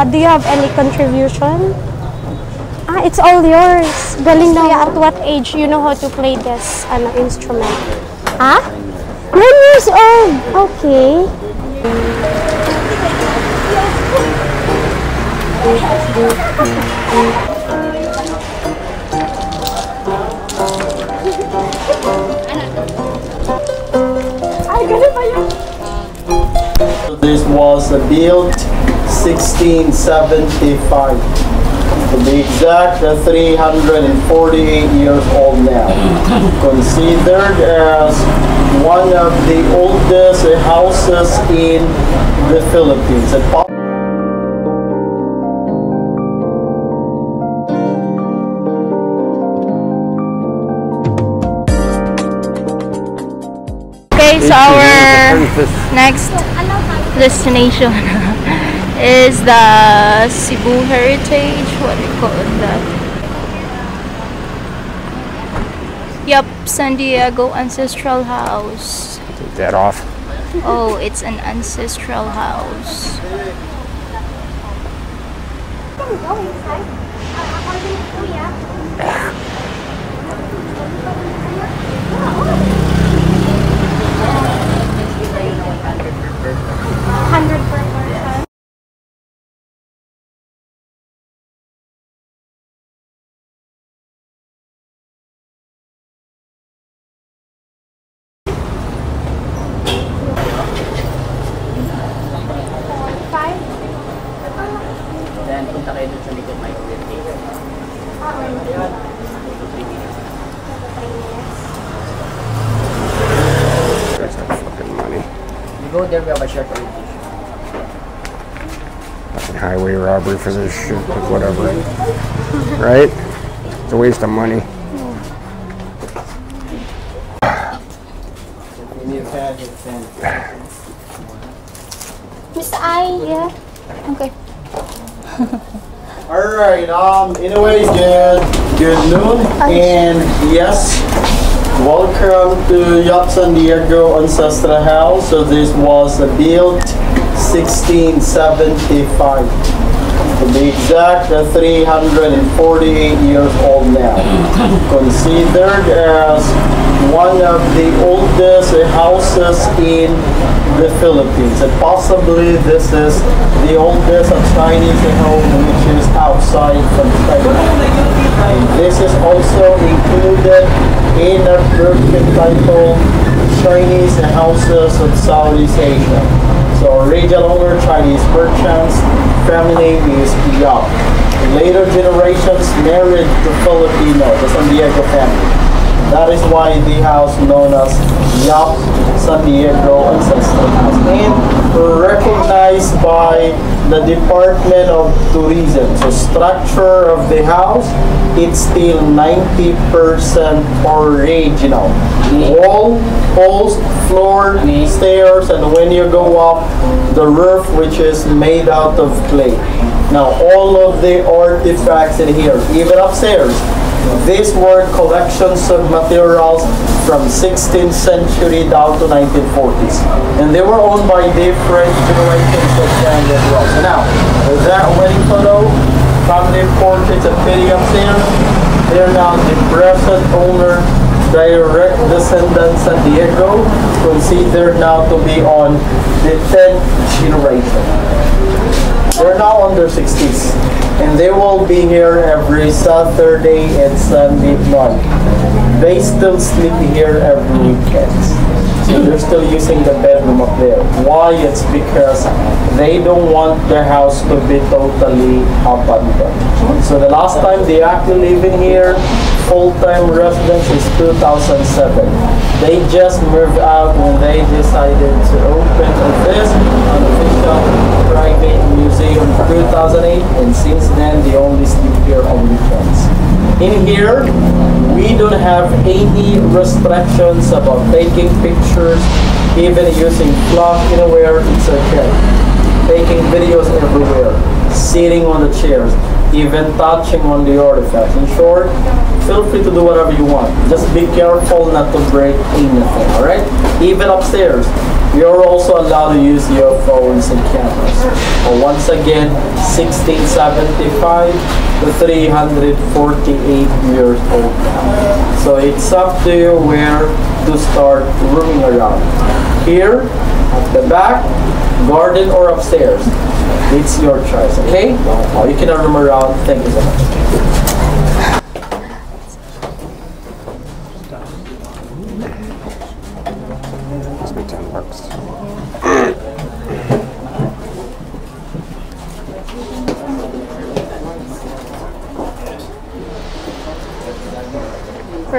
Uh, do you have any contribution? Ah, it's all yours. Galing na. At what age you know how to play this ano, instrument? Ha? Nine years old. Okay. Ay, ganun pa yun. This was built 1675. To be exact, uh, 348 years old now. Considered as one of the oldest houses in the Philippines. Okay, so our next destination is the Cebu Heritage. What do you call that? Yap, San Diego Ancestral House. Take that off. Oh, it's an ancestral house. Uh, uh, uh, Hundred per person. Then, punta kayo dun sa likod microwave cave. There's that fucking money. You go there, we have a short orientation. Fucking highway robbery for this shit, but whatever. right? It's a waste of money. You need a pad, you. Mr. I, yeah. Okay. All right. Um. Anyways, good good noon, and yes, welcome to Yap San Diego Ancestral House. So this was built 1675. Be exact, uh, 348 years old now. Considered as one of the oldest houses in the Philippines, and possibly this is the oldest Chinese home which is outside from China. This is also included in a group entitled Chinese houses of Southeast Asia. So original owner Chinese merchants, family name is Yap. Later generations married to Filipino, the San Diego family. That is why the house known as Yap San Diego Ancestral House. And recognized by the Department of Tourism. So structure of the house, it's still 90% original. Wall, post, floor, stairs, and when you go up, the roof which is made out of clay. Now all of the artifacts in here, even upstairs, these were collections of materials from 16th century down to 1940s. And they were owned by different generations of family as well. So now, that wedding photo, family portraits and videos there, they're now the present owner, direct descendant San Diego, considered now to be on the 10th generation. They're now under 60s. And they will be here every Saturday and Sunday night. They still sleep here every weekend. So they're still using the bedroom up there. Why? It's because they don't want their house to be totally abandoned. So the last time they actually live in here, full-time residence is 2007. They just moved out when they decided to open this unofficial private in 2008 and since then they only sleep here on weekends. In here, we don't have any restrictions about taking pictures, even using flash anywhere, it's okay. Taking videos everywhere, sitting on the chairs, even touching on the artifacts. In short, feel free to do whatever you want. Just be careful not to break anything, alright? Even upstairs, You're also allowed to use your phones and cameras. But once again, 1675 to 348 years old. So it's up to you where to start roaming around. Here, at the back, garden or upstairs. It's your choice, okay? Oh, you can roam around. Thank you so much.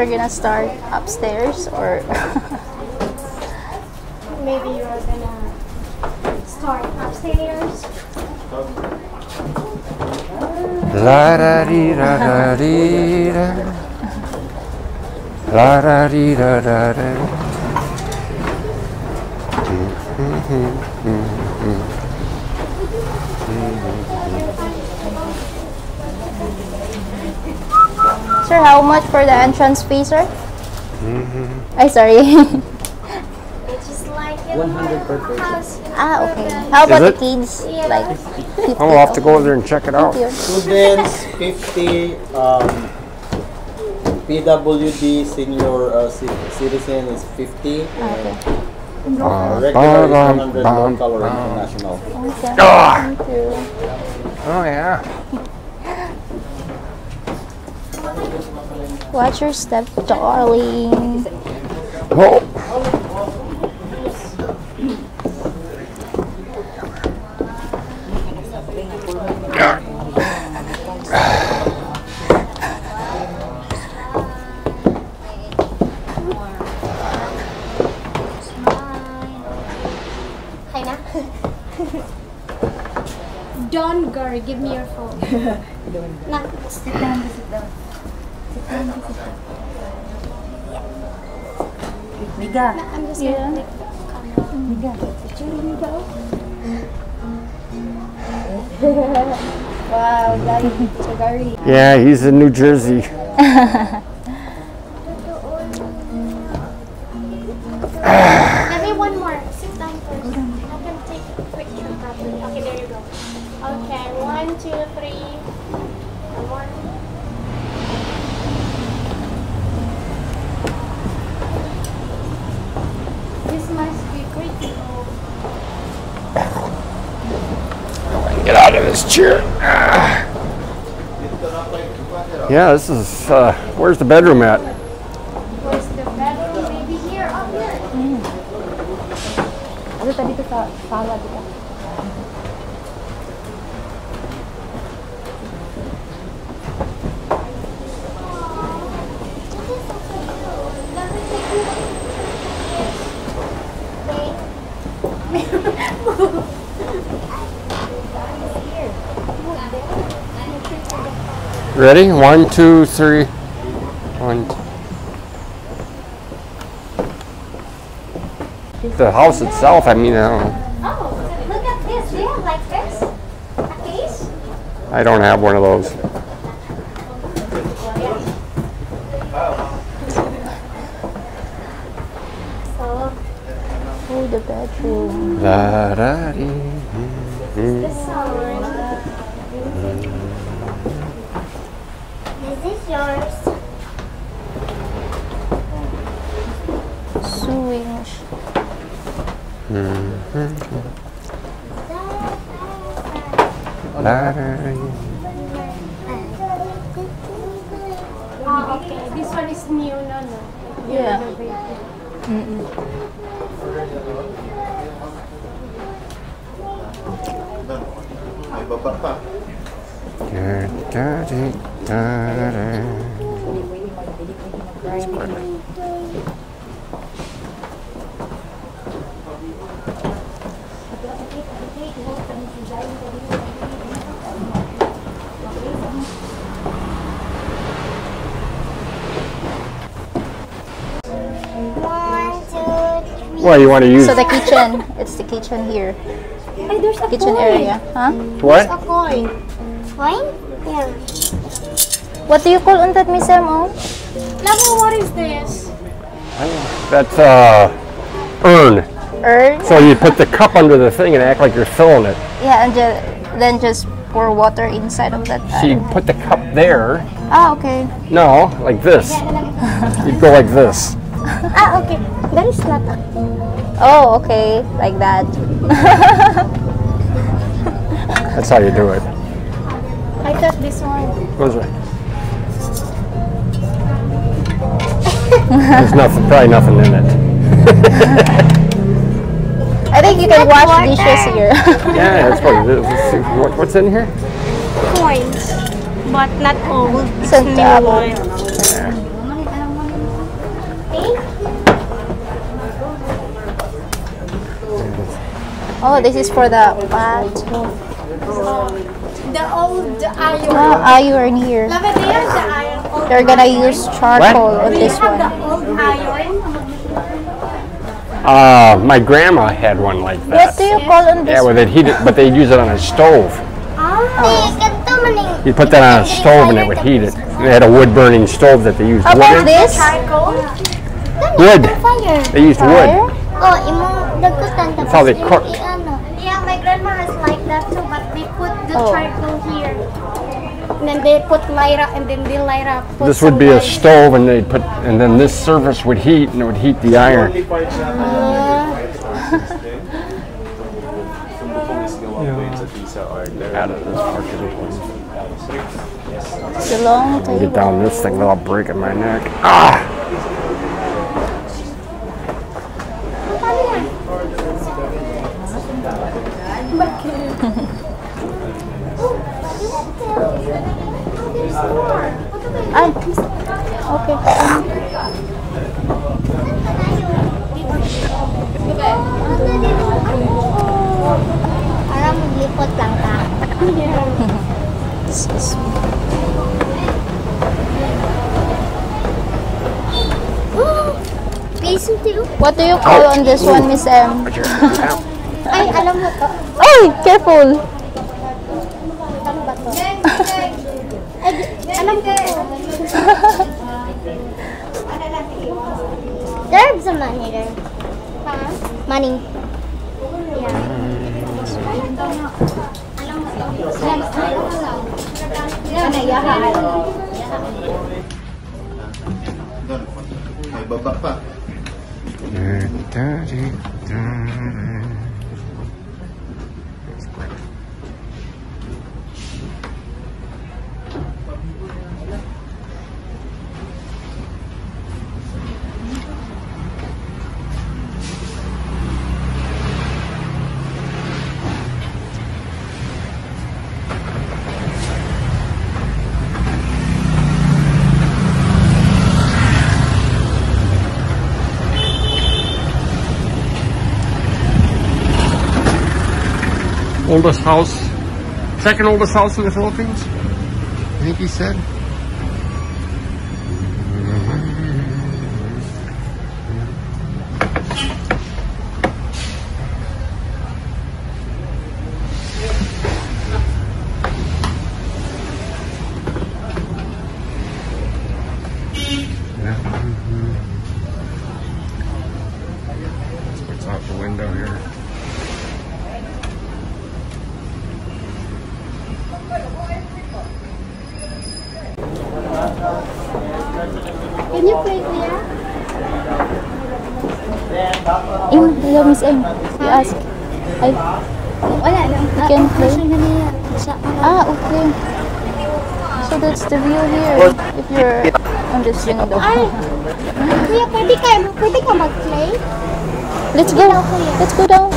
We're gonna start upstairs or Maybe you're gonna start upstairs. La da dee da da dee da. La da dee da da da. Sir, how much for the entrance fee, sir? Ay, sorry. It's just like in 100 per person. house. you know, ah, okay. How about the it? kids? Like, 50. Oh, we'll have to go over there and check it out. Students, 50. Um, PWD senior uh, ci- citizen is 50. Okay. Uh, regular is Bum, 100 bum, local or international. Okay. Ah! Thank you. Oh, yeah. Watch your step, darling. Oh. Hi na. Don Gary, give me your phone. Na, sit down, sit down. Miga. I'm just Yeah. gonna take the camera. Miga. Wow, guys, Sir Gary. Yeah, he's in New Jersey. chair. Ah. Yeah, this is, uh, where's the bedroom at? Where's the bedroom? Maybe here. Oh, here. Ano tadi dito sa sala dito? Ready? One, two, three. One. The house itself, I mean, I don't know. Oh, look at this. Do you have like this? A case? I don't have one of those. So, Oh, the bedroom. La da dee. this one. Is this yours? Sewing machine. La da dee. Oh, okay. This one is new, no, no. Yeah. May baba pa. Da Well, you want to use So the kitchen. It's the kitchen here. Hey, there's a Kitchen coin. area. Huh? what? A coin. Coin? Yeah. What do you call on that, Miss Em? Oh? What is this? That's uh urn. urn. So you put the cup under the thing and act like you're filling it. Yeah, and ju- then just pour water inside of that. So you urn. put the cup there. Ah, okay. No, like this. You'd go like this. Ah, okay. That is not a... Oh, okay, like that. That's how you do it. I thought this one. What is it? There's nothing, probably nothing in it. I think you can wash water. dishes here. Yeah, that's what it is. Let's see. What, what's in here? Coins. But not old. It's Centavo. new one. oh, this is for the pot. The old iron. Ah, iron here. Love it there, the iron. Old They're gonna use charcoal on Do this one. old? Uh, my grandma had one like this. What do you call on this Yeah, well, they'd heat it, but they'd use it on a stove. Ah. You put that on a stove and it would heat it. They had a wood burning stove that they used. How about Wood. this? Charcoal? Wood. They used wood. Fire? Oh, imong dagutan tapos how they cooked. Yeah, my grandma has like that too, but they put the Oh. charcoal here. And then they put Lyra, and then the Lyra put This would be a light. stove, and they'd put, and then this surface would heat, and it would heat the iron. Out of this parking place. It's a long Get down this thing without breaking my neck. Ah! Ah, okay. Para maglipot lang ka. Piso too. What do you call on this one, Miss M? Ay, alam mo to. Ay, careful. There's a money there. Money. May baba pa. Oldest house, second oldest house in the Philippines. I think he said. Miss M. You ask. Ay, Wala lang. you can play. Ano Ah, okay. So that's the view here. If you're on this window. Kuya, pwede ka, pwede ka mag-play? Let's go. Let's go down.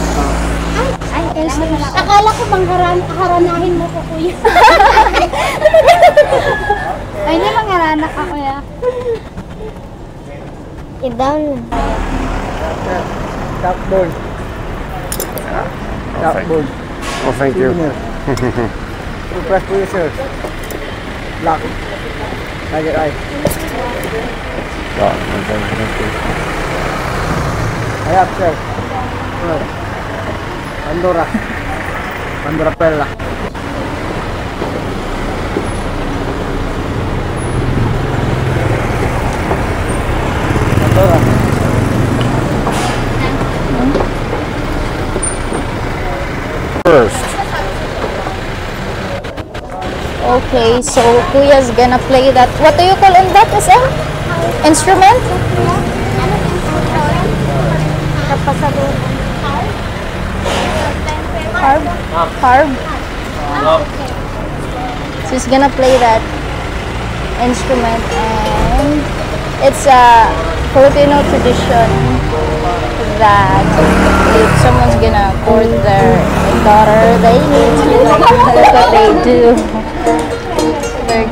Ay, ay, sorry. Akala ko bang haran, haranahin mo ko, kuya. ay, hindi mang harana ka, kuya. I-down. Tapboard. Oh, thank, oh, thank you. Press po yun, sir. Lock. Target eye. Oh, okay, thank you. Hayap, sir. Sunod. Pandora. Pandora Perla. Okay, so Kuya's gonna play that. What do you call on that, SM? Instrument? Harp? Harp? She's gonna play that instrument and it's a Filipino tradition that if someone's gonna court their daughter, they need to that's what they do.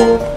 Try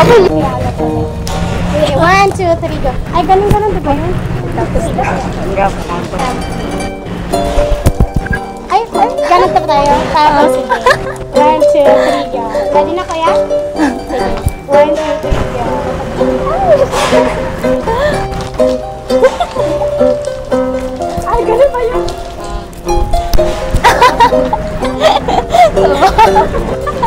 Okay, one, two, three, go. Ay, ganun-ganun diba yun? Ay, ay, ganun pa tayo. Tapos, one, two, three, go. Ready na kaya? Sige. One, two, three, go. Ay, ganun ba yun?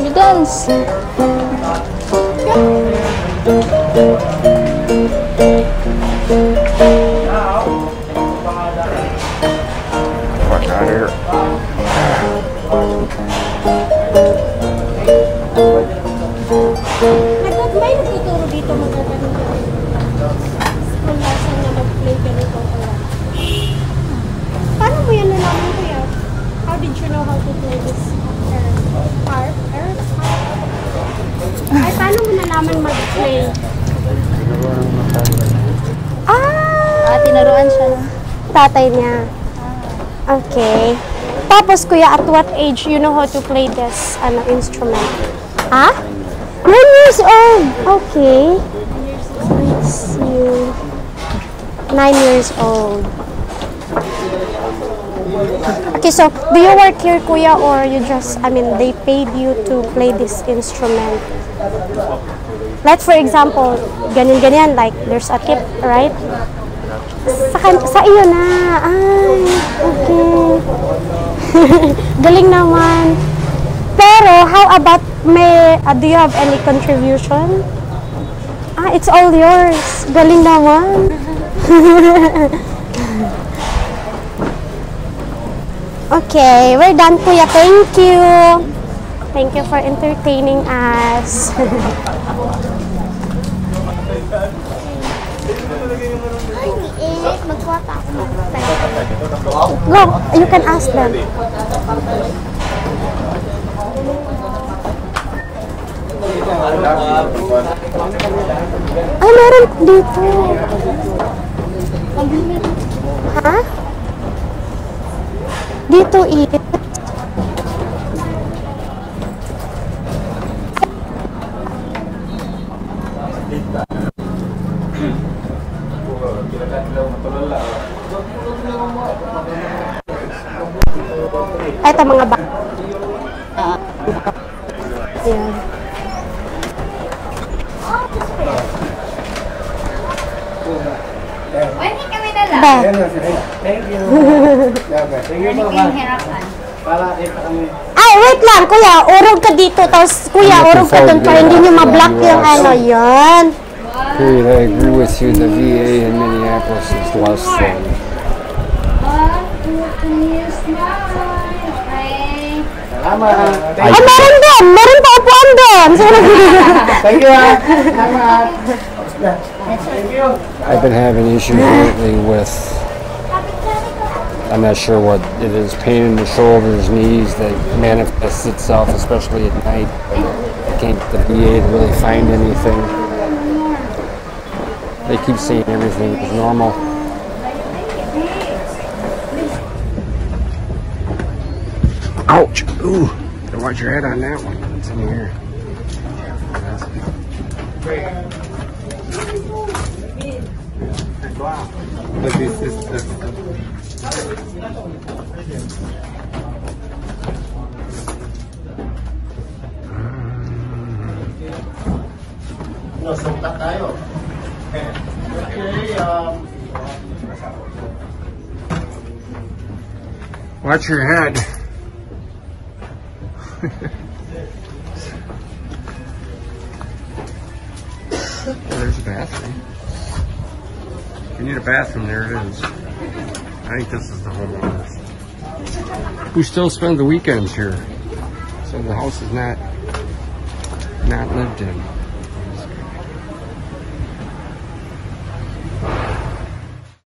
You dance. Tinuruan siya ng Tatay niya. Okay. Tapos kuya, at what age you know how to play this ano, instrument? Ha? Nine years old. Okay. Let's see. Nine years old. Okay, so do you work here, kuya, or you just, I mean, they paid you to play this instrument? Like, for example, ganyan-ganyan, like, there's a tip, right? Sa, sa iyo na. Ay, okay. Galing naman. Pero, how about, may, uh, do you have any contribution? Ah, it's all yours. Galing naman. Okay, we're done, Kuya. Thank you. Thank you for entertaining us. Go, you can ask them. Ay, meron dito. Ha? Dito, eh. Ito mga ba. Ayan. Pwede kami na lang. Ba. Thank you. Thank you po, hirapan. Para kita kami. Ay, wait lang, kuya. Urog ka dito. Tapos, kuya, urog ka doon para hindi nyo ma-block yung ano. Yan. Period. I agree with you. The VA in Minneapolis is less than. Three, smile. Okay. Salamat. Ay, meron doon. Meron pa upuan doon. Thank you, ah. Salamat. Thank you. I've been having issues lately with. I'm not sure what it is. Pain in the shoulders, knees that manifests itself, especially at night. I can't get the VA to really find anything. They keep saying everything is normal. Ouch! Ooh! Gotta watch your head on that one. It's in here. But this is the No, sunta tayo. Okay, um, Watch your head. I think this is the homeowners. Who still spend the weekends here. So the house is not not lived in.